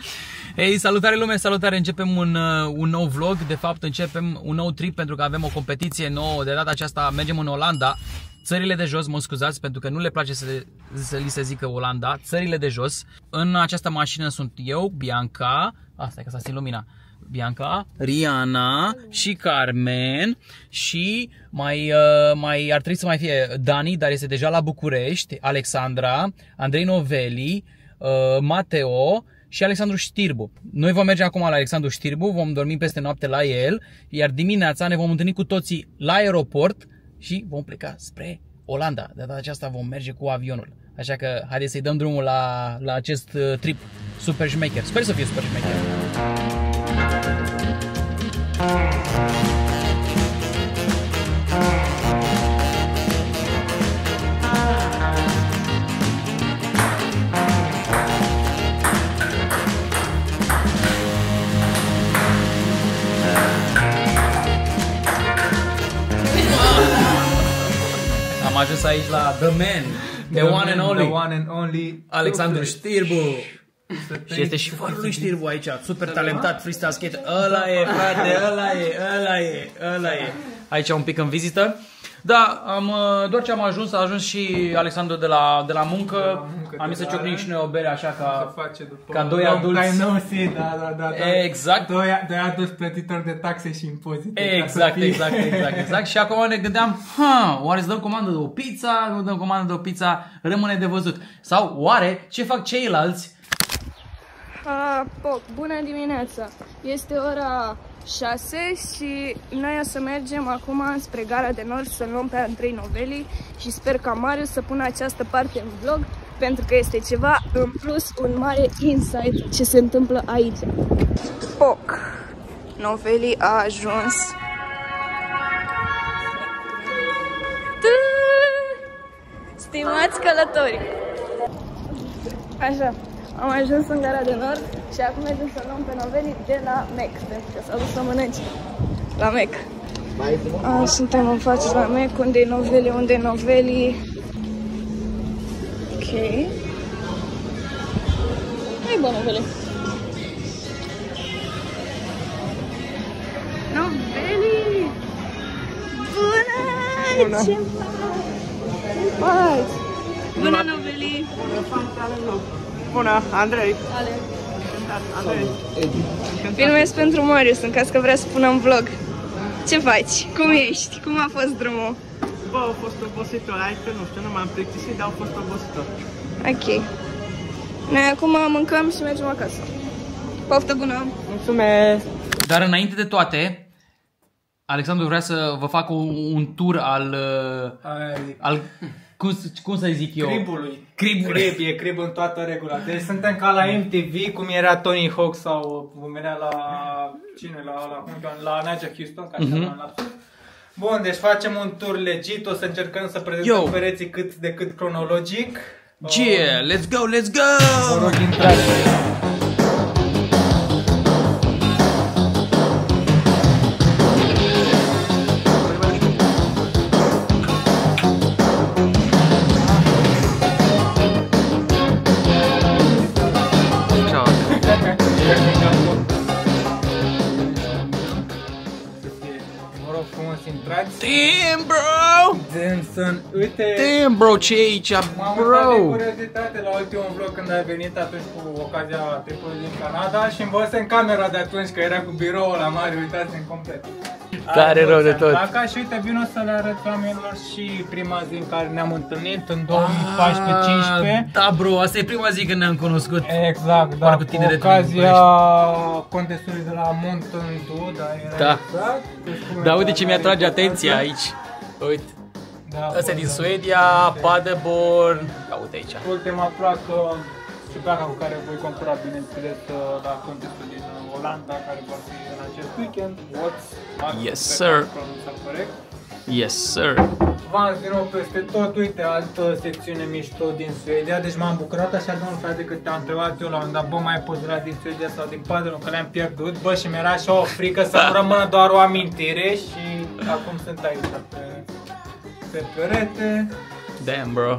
Ei, salutare lume, salutare! Începem un, uh, un nou vlog, de fapt începem un nou trip pentru că avem o competiție nouă. De data aceasta mergem în Olanda, țările de jos, mă scuzați pentru că nu le place să, să li se zică Olanda, țările de jos. În această mașină sunt eu, Bianca, asta e ca să țin lumina, Bianca, Riana și Carmen și mai, uh, mai ar trebui să mai fie Dani, dar este deja la București, Alexandra, Andrei Noveli, uh, Mateo și Alexandru Știrbu. Noi vom merge acum la Alexandru Știrbu, vom dormi peste noapte la el, iar dimineața ne vom întâlni cu toții la aeroport și vom pleca spre Olanda. De data aceasta vom merge cu avionul. Așa că haideți să-i dăm drumul la, la acest uh, trip super șmecher. Sper să fie super șmecher. Ajuns aici la The Man, The, One and Only, The one and only Alexandru Super. Știrbu. Super. Și este și fără lui Știrbu aici, super talentat freestyle skater. Ăla e, frate, ăla e, ăla e, ăla e. Aici un pic în vizită. Da, am, uh, doar ce am ajuns, a ajuns și Alexandru de la, de la muncă. muncă, Am zis să de ciocnim la- și noi o bere așa Se ca... face după ca doi long adulți. time no see, da, da, da, da. Exact. Doi, doi adulți plătitori de taxe și impozite. ca să Exact, fie- exact, exact, exact. Și acum ne gândeam, ha, oare să dăm comandă de o pizza, nu dăm comandă de o pizza, rămâne de văzut. Sau oare ce fac ceilalți Ha, Poc, bună dimineața! Este ora 6 și noi o să mergem acum spre gara de nord să luăm pe Andrei Noveli și sper ca Marius să pună această parte în vlog pentru că este ceva în plus, un mare insight ce se întâmplă aici. Poc, Noveli a ajuns. Tu- Stimați călători! Așa, am ajuns în gara de nord și acum mergem să luăm pe noveli de la Mac, pentru că s-a dus să mănânce la Mac. A, suntem în față la Mac, unde e noveli, unde e noveli. Ok. Hai bă, noveli. Noveli! Bună! Bună! Ce faci? Ce faci? Bună, noveli! Bună, Andrei. Ale. Andrei. Filmez pentru Marius în caz că vrea să pună în vlog. Ce faci? Cum ești? Cum a fost drumul? Bă, a fost obositor, adică nu știu, nu m-am plictisit, dar a fost obositor. Ok. Noi acum mâncăm și mergem acasă. Poftă bună! Mulțumesc! Dar înainte de toate, Alexandru vrea să vă fac un, un tur al... uh, Ai, al cum, să- cum să zic eu? Cribului. Cribului. Crib, e crib în toată regula. Deci suntem ca la MTV, cum era Tony Hawk sau cum era la... Cine? La, la, cum cheamă? la Nadia Houston, ca Mhm. mm-hmm. la Bun, deci facem un tur legit, o să încercăm să prezentăm Yo. pereții cât de cât cronologic. Yeah, let's go, let's Vă go! rog, intrați. Uite, Damn, bro, ce e aici, m-am uitat de bro? curiozitate la ultimul vlog când ai venit atunci cu ocazia tripului din Canada și îmi văzusem camera de atunci că era cu biroul la mare, uitați în complet. Tare rău de tot. Dacă și uite, vin o să le arăt oamenilor și prima zi în care ne-am întâlnit în Ah, 2014-15. Da, bro, asta e prima zi când ne-am cunoscut. Exact, da, Parcă cu tineretul din ocazia contestului de la Mountain Dew, da, era Da. exact. Deci, cum Da, era uite ce mi-atrage la- atenția aici. Uite, Da, ăsta e din da. Suedia, Paderborn. Ia uite aici. Ultima placă și placa cu care voi concura, bineînțeles, la contestul din Olanda, care va fi în acest weekend. What's Yes, sper sir. că am pronunțat corect. Yes, sir. Vans din nou peste tot, uite, altă secțiune mișto din Suedia, deci m-am bucurat așa de mult, frate, că te-am întrebat eu la un moment dat, bă, mai poți la din Suedia sau din Paderborn, că le-am pierdut, bă, și mi-era așa o frică să nu rămână doar o amintire și acum sunt aici, pe, pe perete. Damn, bro.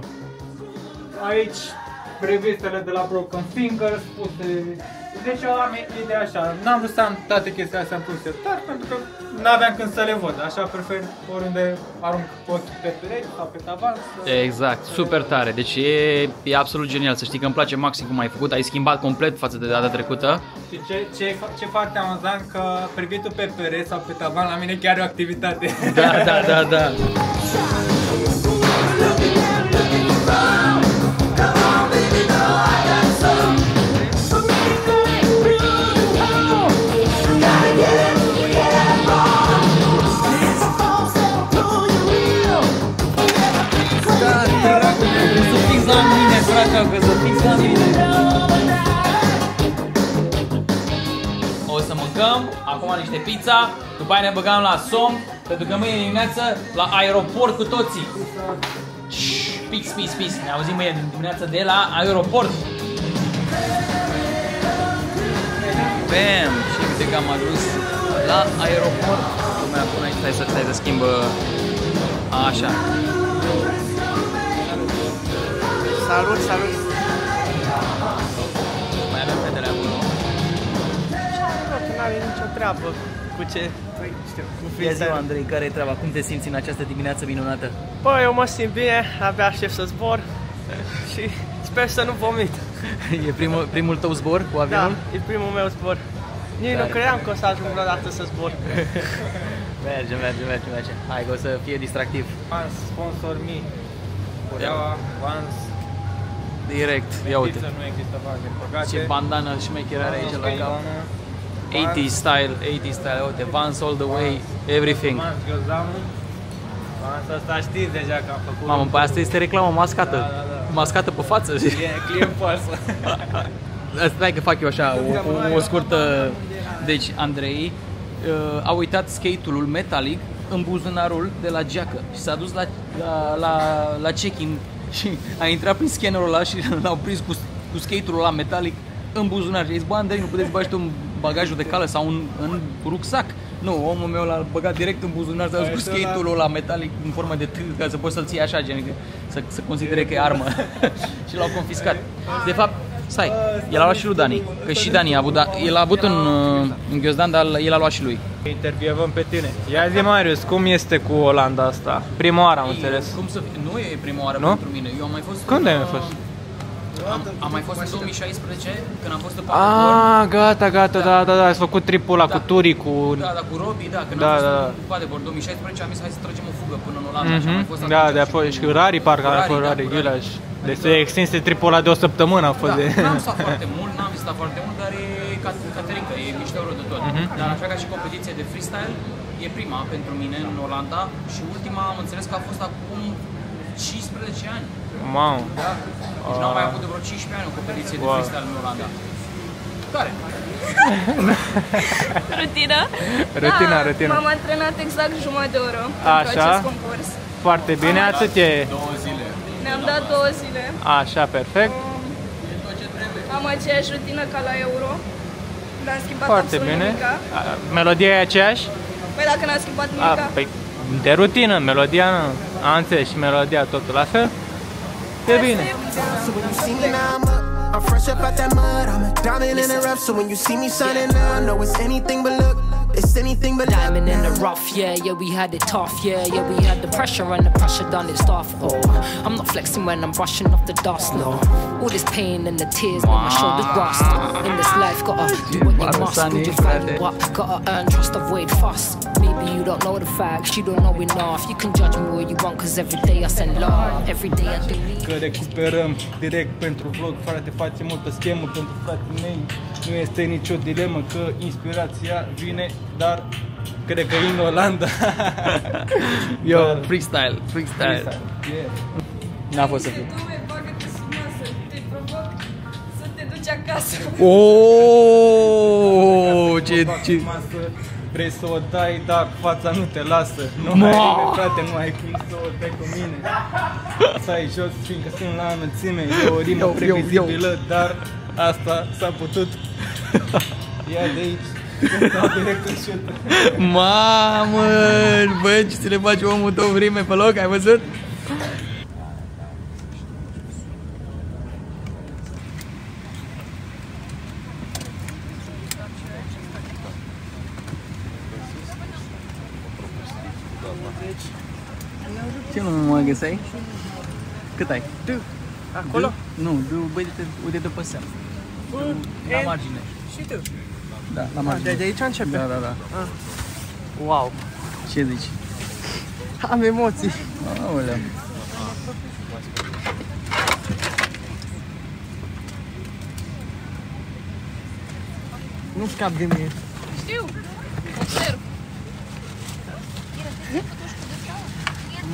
Aici revistele de la Broken Fingers puse... Deci eu am ideea așa, n-am vrut să am toate chestiile astea în plus dar pentru că n-aveam când să le văd, așa prefer oriunde arunc ochii pe perechi sau pe tavan să... Exact, super tare. Deci e, e absolut genial. Să știi că îmi place maxim cum ai făcut. Ai schimbat complet față de data trecută. Și ce, ce, ce foarte amuzant că privitul pe pereți sau pe tavan la mine chiar e o activitate. Da, da, da, da. Da, acum niște pizza, după aia ne băgăm la somn, pentru că mâine dimineață la aeroport cu toții. Shhh, Pix, pix, pix. Ne auzim mâine dimineață de la aeroport. Bam! Și uite că am ajuns la aeroport. Lumea până aici, stai să, stai să schimbă. Așa. Salut, salut! Treabă cu ce... Păi, știu, cu Ia zi freestyle. Andrei, care e treaba? Cum te simți în această dimineață minunată? Bă, eu mă simt bine, abia aștept să zbor și sper să nu vomit. E primul, primul tău zbor cu Da, avionul? e primul meu zbor. Nici nu Tare. credeam că o să ajung vreodată să zbor. Merge, merge, merge, merge. Hai că o să fie distractiv. Vans, sponsor me. Cureaua, Vans, Direct, ia uite. pizza nu există bani de păcate. Ce bandana și mai are aici la cap. Bandana, 80 style, 80 style, uite, Vans all the way, everything. Vans, ghiozdanul. Vans, asta știți deja că am făcut. Mamă, pe asta este reclamă mascată. Da, da, da. Mascată pe față. E client falsă. Stai că fac eu așa, o, o, o scurtă... Deci, Andrei uh, a uitat skate-ul metalic în buzunarul de la geacă și s-a dus la, la, la, la check-in și a intrat prin scannerul ăla și l-au prins cu, cu skate-ul ăla metalic în buzunar și a zis, bă, Andrei, nu puteți bagi tu în bagajul de cală sau în, în rucsac. Nu, omul meu l-a băgat direct în buzunar, s-a dus cu Asta skate-ul ăla metalic în formă de T, ca să poți să-l ții așa, gen, să, să considere că e armă. și l-au confiscat. De fapt, stai, el a luat și lui Dani, că și Dani a avut, da, el a avut în, uh, în ghiozdan, dar el a luat și lui. Intervievăm pe tine. Ia zi, Marius, cum este cu Olanda asta? Prima oară am înțeles. Cum să fie? Nu e prima oară Nu? pentru mine. Eu am mai fost... Când în, ai mai uh, fost? Am, am mai fost în 2016, când am fost în Paderborn. Ah, gata, gata, da, da, da, ați făcut tripul ăla Da. cu turii, cu... Da, da, cu Robi, da, când Da, am fost da, în Paderborn 2016, am zis hai să tragem o fugă până în Olanda și am Mhm. mai fost Da, atunci de a și fost cu- și cu Rari, parcă cu a Rari, fost da, Rari cu Ghilaș. Rari. Deci se extinse tripul ăla de o săptămână, a fost de... Da, n-am stat foarte mult, n-am vizitat foarte mult, dar e ca Caterinca, e mișto rău de tot. Mhm. Dar așa ca și competiție de freestyle, e prima pentru mine în Olanda și ultima am înțeles că a fost acum 15 ani. Mamă. Da? Deci n-am mai avut de vreo 15 ani o competiție de Wow. freestyle în Olanda. Care? Rutină? Rutina, da, rutina. M-am antrenat exact jumătate de oră Așa. pentru acest concurs. Foarte bine, atât e. Două zile. Ne-am dat două zile. Așa, perfect. Am aceeași rutină ca la Euro. N-am schimbat Foarte absolut bine. nimica. A, Melodia e aceeași? Păi dacă n-am schimbat A, nimica, păi, de rutină, melodia nu. Am înțeles și melodia totul la fel. E bine. So when you see me now, I'm up. I'm fresh up out that mud. I'm a diamond in the rough. So when you see me shining now, I know it's anything but look. It's anything but Diamond in the rough, yeah, yeah, we had it tough, yeah, yeah, we had the pressure and the pressure done its stuff. Oh, I'm not flexing when I'm brushing off the dust, no. All this pain and the tears on my shoulders rust. In this life, gotta do what you must, build your value up, gotta earn trust, avoid fuss. Maybe you don't know the facts, you don't know enough. You can judge me all you want, cause every day I send love, every day I believe. Că recuperăm direct pentru vlog, frate, face multă schemă pentru frații mei. Nu este nicio dilemă că inspirația vine, dar cred că e în Olanda. Yo, Dar- freestyle, freestyle. Yeah. N-a fost să fiu. Du-me, bagă-te sub masă, te provoc să te duci acasă. Oh, ce, ce... Masă, vrei să o dai, dar fața nu te lasă. Nu Ma! ai rime, frate, nu ai cum să o dai cu mine. Stai jos, fiindcă sunt la înălțime. E o rimă Yo, yo, previzibilă, dar asta s-a putut. Ia de aici. Dau direct în șut. Mamă, bă, ce ți le face omul tău rime pe loc, ai văzut? Deci, Ce nu mă găseai? Cât ai? D. Acolo? Nu, du, băi, uite, uite după seam. B, La N margine. și D. Da, la Ah, margine. de, de aici începe? Da, da, da. Wow. Ce zici? Am emoții. Aoleu. Nu scap de mine. Știu. Observ.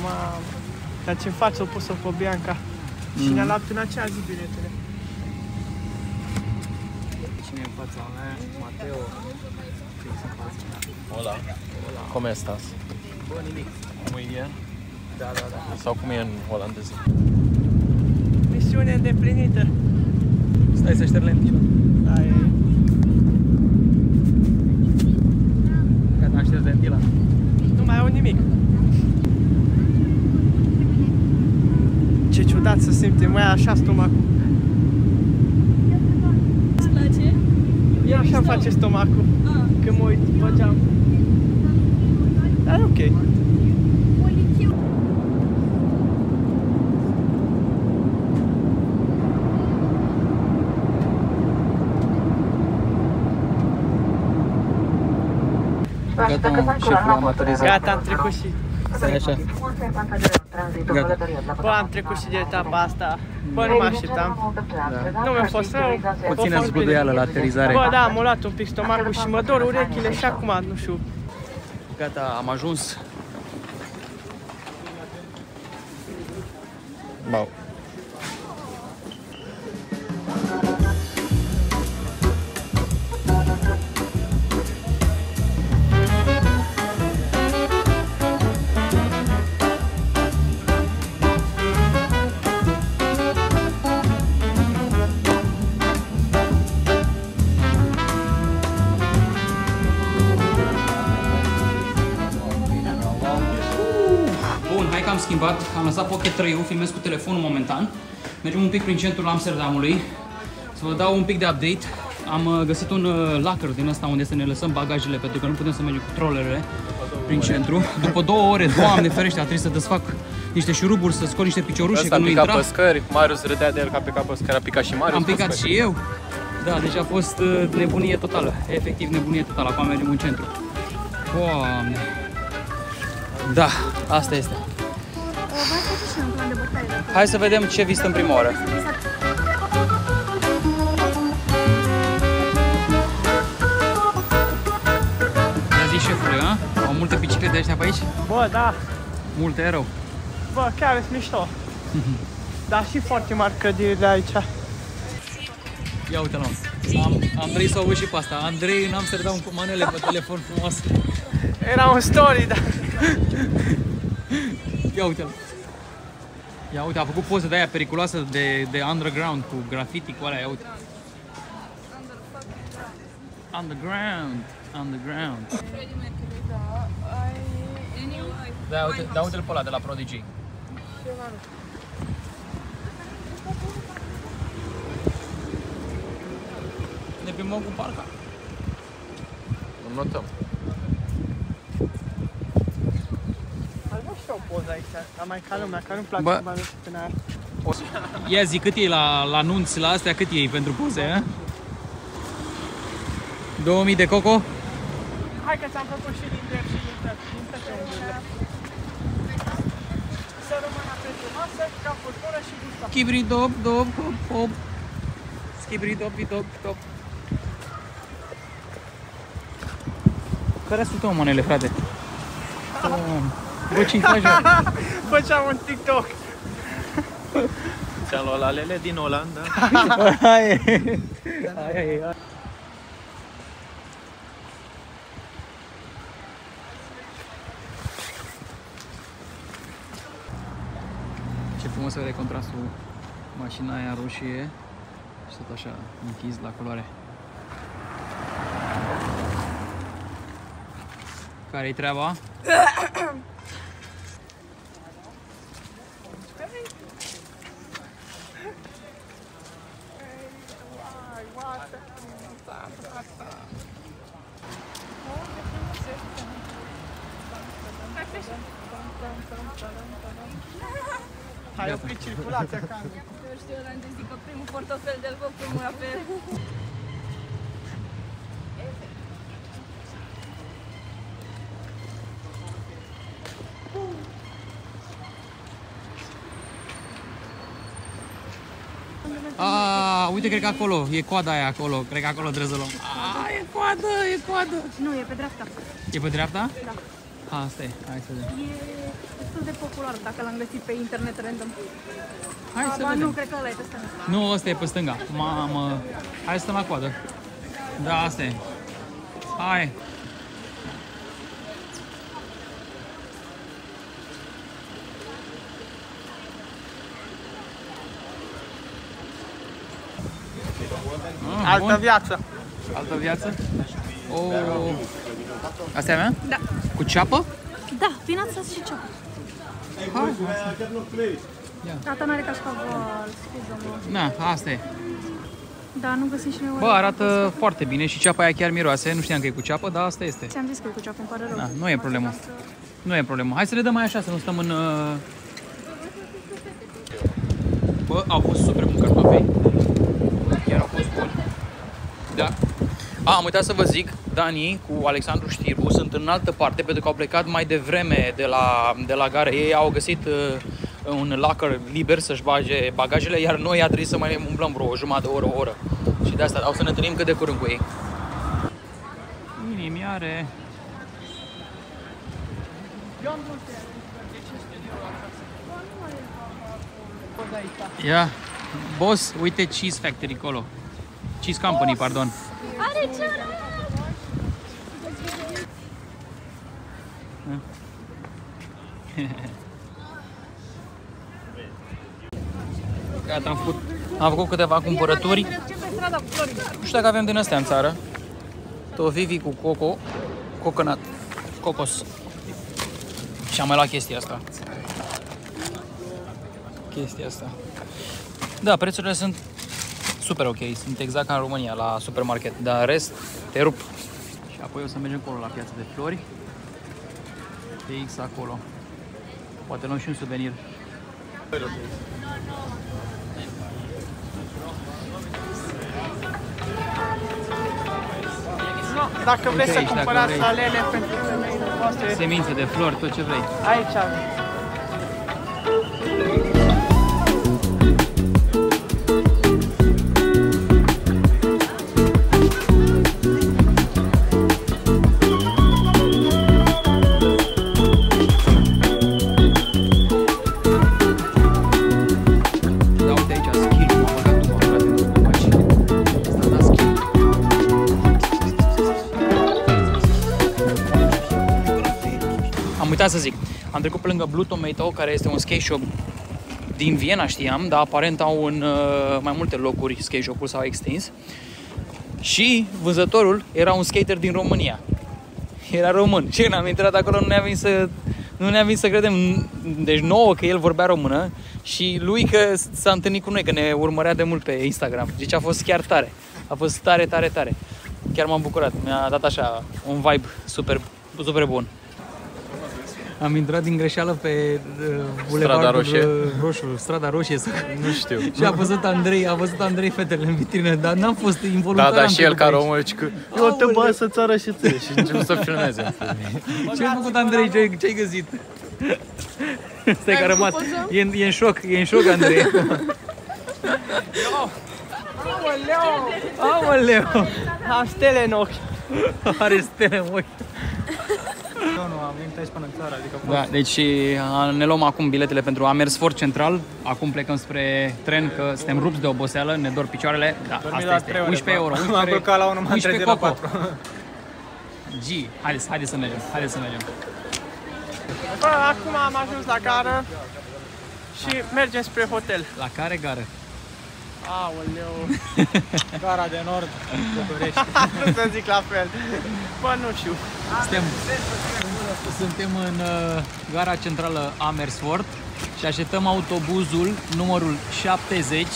Mamă. Dar ce faci? O pus-o pe Bianca. Și ne-a luat în acea zi biletele. Cine e în fața mea? Mateo. Hola. Come estas? Bă, nimic. Muy bien. Da, da, da. Sau cum e în olandeză? Misiune îndeplinită. Stai să șterg lentila. Aia e. Gata, am șters lentila. Nu mai au nimic. Ce ciudat să simte, mai așa stomacul. Îți place? Eu așa îmi face stomacul când mă uit pe geam. Dar e ok. Gata, mă, șeful, am autorizat. Gata, am trecut și... Stai așa. Gata. Bă, am trecut și de etapa asta. Bă, nu mă așteptam. Nu mi-a fost rău. Puțină A fost zguduială bine. la aterizare. Bă, da, m-a luat un pic stomacul și mă dor urechile și acum, nu știu. Gata, am ajuns. Bau. Bun, hai că am schimbat. Am lăsat Pocket 3 filmez cu telefonul momentan. Mergem un pic prin centrul Amsterdamului. Să vă dau un pic de update. Am uh, găsit un uh, locker din ăsta unde să ne lăsăm bagajele, pentru că nu putem să mergem cu trollerele prin centru. După două ore, doamne ferește, a trebuit să desfac niște șuruburi, să scot niște piciorușe, Ăsta că a nu picat intra. pe scări, Marius râdea de el că a picat pe scări, a picat și Marius Am pe picat scări. și eu. Da, deci a fost uh, nebunie totală. Efectiv nebunie totală. Acum mergem în centru. Doamne. Da, asta este. Hai să vedem ce vist în prima oră. Ia zi șefule, a? Au multe biciclete ăștia pe aici? Bă, da, Multe e rău. bă, chiar sunt mișto. Dar și foarte mari clădirile aici. Ia uite mă. Am, Andrei s-a auzit și pe asta. Andrei în Amsterdam cu manele pe telefon frumos. Era un story, da. Ia uite-l. Ia uite, a făcut poze de aia periculoasă de, de underground cu graffiti cu alea, ia uite. Underground, underground. Da, uite, da uite-l pe ăla de la Prodigy. Ne plimbăm cu parca. Îl notăm. Aș vrea și eu o poză aici, dar mai ca lumea, că nu-mi place Bă. să mă duc până aia. Ia zi, cât e la, la nunți, la astea, cât e pentru poze, a? 2000 de coco? Hai că ți-am făcut și din drept și din drept, din toate unghiurile. Să rămână pentru masă, ca furtură și gusta. Skibri dop dop hop hop. Skibri dop dop dop. Care sunt mă, manele, frate? Doamne. Bă, ce-i faci, mă? Făceam un TikTok. Ți-am luat la lele din Olanda. Hai, hai, hai, hai. Ce frumos se vede contrastul mașina aia roșie și tot așa închis la culoare. Care-i treaba? Hai oprit circulația camerei. Eu știu, l-am zis că primul portofel de-l văd primul apel. A, uite, cred că acolo, e coada aia acolo, cred că acolo trebuie să luăm. A, e coadă, e coadă. Nu, e pe dreapta. E pe dreapta? Da. A, asta e, hai să vedem. E destul de popular dacă l-am găsit pe internet random. Hai să Ba, vedem. nu, cred că ăla e pe stânga. Nu, ăsta e pe stânga. Mamă, hai să stăm la coadă. Da, asta e. Hai. Ah, Altă bun. viață. Altă viață? O... Asta e a mea? Da. Cu ceapă? Da, pinața și ceapă. Tata n-are cașcaval, scuză-mă. Na, asta e. Da, nu găsim și noi Bă, arată foarte bine și ceapa aia chiar miroase. Nu știam că e cu ceapă, dar asta este. Ți-am zis că e cu ceapă, îmi pare rău. Da, nu e problemă. Nu e problemă. Hai să le dăm mai așa, să nu stăm în... uh, Bă, au fost super bun cartofii. Chiar au fost buni. Da. A, am uitat să vă zic, Dani cu Alexandru Știrbu sunt în altă parte pentru că au plecat mai devreme de la, de la gară. Ei au găsit uh, un locker liber să-și bage bagajele, iar noi a trebuit să mai umblăm vreo o jumătate de oră, o oră. Și de asta o să ne întâlnim cât de curând cu ei. Inimioare. Ia, boss, uite Cheese Factory acolo. Cheese Company, pardon. Are ceara! Gata, am făcut, am făcut câteva cumpărături. Nu știu dacă avem din astea în țară. Tofifi cu coco, coconut, cocos. Și am mai luat chestia asta. Chestia asta. Da, prețurile sunt super ok, sunt exact ca în România, la supermarket, dar în rest te rup. Și apoi o să mergem acolo la piața de flori. TX acolo. Poate luăm și un suvenir. Nu, dacă vreți Uite să aici, dacă cumpărați vrei. salele pentru femeile voastre, Semințe de flori, tot ce vrei. aici avem. Blue Tomato, care este un skate shop din Viena, știam, dar aparent au în uh, mai multe locuri skate shop-ul s-au extins. Și vânzătorul era un skater din România. Era român. Și când am intrat acolo nu ne-a venit să, nu ne-a venit să credem. Deci nouă că el vorbea română și lui că s-a întâlnit cu noi, că ne urmărea de mult pe Instagram. Deci a fost chiar tare. A fost tare, tare, tare. Chiar m-am bucurat. Mi-a dat așa un vibe super, super bun. Am intrat din greșeală pe uh, bulevardul Roșie? uh, roșu, strada roșie. sau- Nu știu. și a văzut Andrei, a văzut Andrei fetele în vitrină, dar n-am fost involuntar. Da, da, am și el trecut ca pe aici. român, zice că eu te bă să țară și ție și încep să filmeze. Ce ai făcut, Andrei? Ce, ce-ai găsit? Stai că a rămas. E, în- e în șoc, e în șoc, Andrei. Aoleu! Am stele în ochi. Are stele în ochi. Nu, nu, am venit aici până în țară, adică Da, deci a, ne luăm acum biletele pentru Amersfoort Central. Acum plecăm spre tren, că suntem rupți de oboseală, ne dor picioarele. Da, Dormi asta la este. trei ore, 11 euro. m-am 11 culcat la unu, m-am 11 trezit la coco. patru. G, haideți, haideți să mergem, haideți să mergem. Bă, acum am ajuns la gară și mergem spre hotel. La care gară? Aoleu, Gara de Nord, București. nu să zic la fel. Bă, nu știu. Suntem, suntem în uh, gara centrală Amersfoort și așteptăm autobuzul numărul 70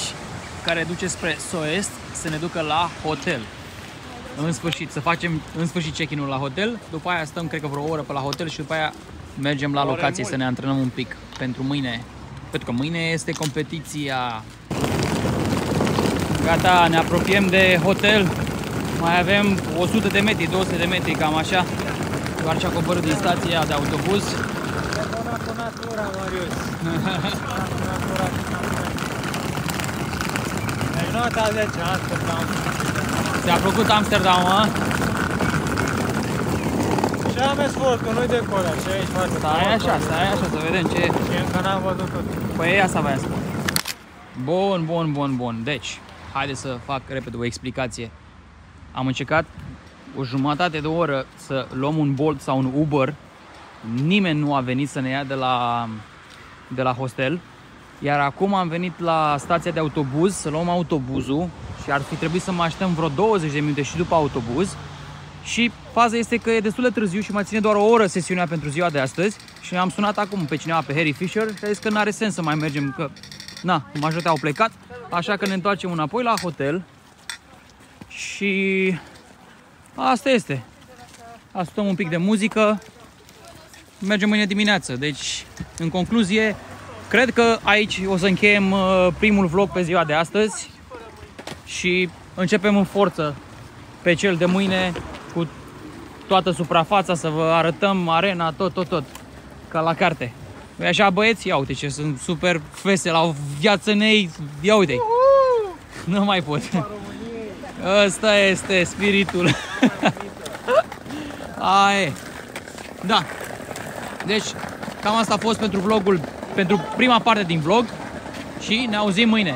care duce spre Soest să ne ducă la hotel. În sfârșit, să facem în sfârșit check-in-ul la hotel, după aia stăm cred că vreo oră pe la hotel și după aia mergem la Ore locație mult. să ne antrenăm un pic pentru mâine. pentru că mâine este competiția. Gata, ne apropiem de hotel. Mai avem 100 de metri, 200 de metri, cam așa. Doar ce a coborât din stația de autobuz. Bună cu natura, Marius. Deci nota 10, Amsterdam. Ți-a plăcut Amsterdam, mă? Și am efortul, nu-i de acolo, și aici față. Stai așa, stai așa, să vedem ce... Și încă n-am văzut tot. Păi asta voia să spun. Bun, bun, bun, bun. Deci, haideți să fac repede o explicație. Am încercat o jumătate de oră să luăm un Bolt sau un Uber. Nimeni nu a venit să ne ia de la, de la hostel. Iar acum am venit la stația de autobuz să luăm autobuzul și ar fi trebuit să mai așteptăm vreo 20 de minute și după autobuz. Și faza este că e destul de târziu și mai ține doar o oră sesiunea pentru ziua de astăzi și am sunat acum pe cineva, pe Harry Fisher și a zis că nu are sens să mai mergem, că na, majoritatea au plecat, așa că ne întoarcem înapoi la hotel și asta este. Ascultăm un pic de muzică, mergem mâine dimineață, deci în concluzie cred că aici o să încheiem uh, primul vlog pe ziua de astăzi și începem în forță pe cel de mâine cu toată suprafața să vă arătăm arena, tot, tot, tot, ca la carte. Păi așa băieți, ia uite ce sunt super fese la o viață nei, ia uite Nu mai pot. Ăsta este spiritul. Aia Da. Deci, cam asta a fost pentru vlogul, pentru prima parte din vlog și ne auzim mâine.